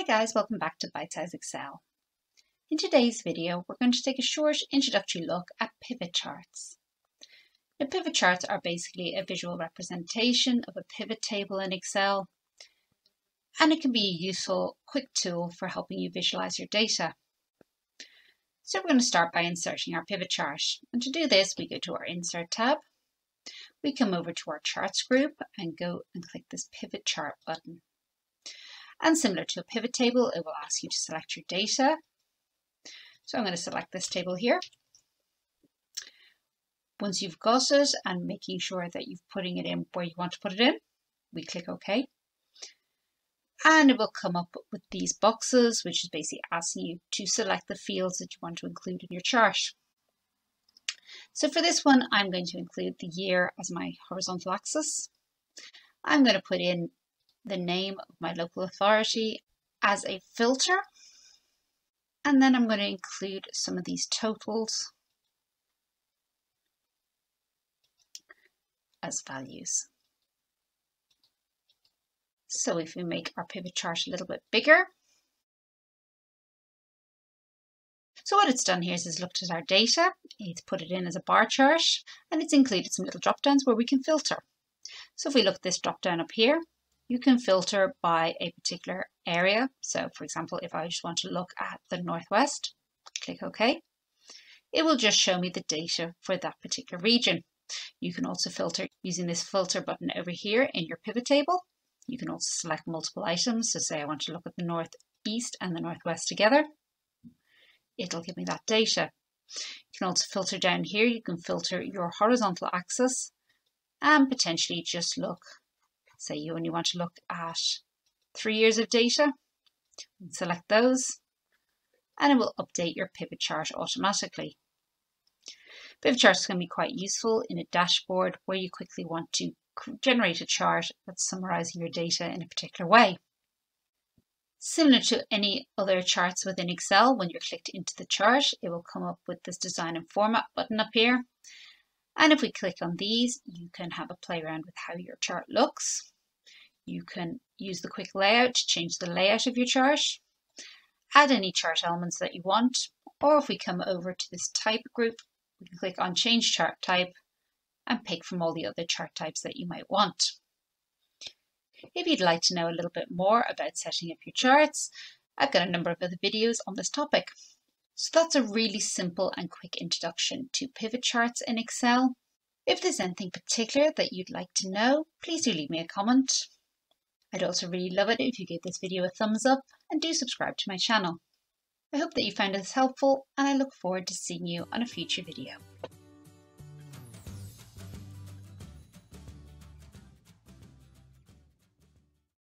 Hi guys, welcome back to Bitesize Excel. In today's video, we're going to take a short introductory look at pivot charts. Now, pivot charts are basically a visual representation of a pivot table in Excel, and it can be a useful, quick tool for helping you visualize your data. So we're going to start by inserting our pivot chart. And to do this, we go to our Insert tab. We come over to our Charts group and go and click this Pivot Chart button. And similar to a pivot table, it will ask you to select your data. So I'm going to select this table here. Once you've got it and making sure that you're putting it in where you want to put it in, we click OK. And it will come up with these boxes, which is basically asking you to select the fields that you want to include in your chart. So for this one, I'm going to include the year as my horizontal axis. I'm going to put in the name of my local authority as a filter. And then I'm going to include some of these totals as values. So if we make our pivot chart a little bit bigger, So what it's done here is it's looked at our data, it's put it in as a bar chart, and it's included some little drop downs where we can filter. So if we look at this drop down up here, you can filter by a particular area. So for example, if I just want to look at the Northwest, click OK. It will just show me the data for that particular region. You can also filter using this filter button over here in your pivot table. You can also select multiple items. So say I want to look at the Northeast and the Northwest together. It'll give me that data. You can also filter down here. You can filter your horizontal axis and potentially just look Say you only want to look at three years of data, select those, and it will update your pivot chart automatically. Pivot charts can be quite useful in a dashboard where you quickly want to generate a chart that's summarizing your data in a particular way. Similar to any other charts within Excel, when you're clicked into the chart, it will come up with this design and format button up here. And if we click on these, you can have a play around with how your chart looks. You can use the quick layout to change the layout of your chart, add any chart elements that you want, or if we come over to this type group, we can click on change chart type and pick from all the other chart types that you might want. If you'd like to know a little bit more about setting up your charts, I've got a number of other videos on this topic. So that's a really simple and quick introduction to pivot charts in Excel. If there's anything particular that you'd like to know, please do leave me a comment. I'd also really love it if you gave this video a thumbs up and do subscribe to my channel. I hope that you found this helpful and I look forward to seeing you on a future video.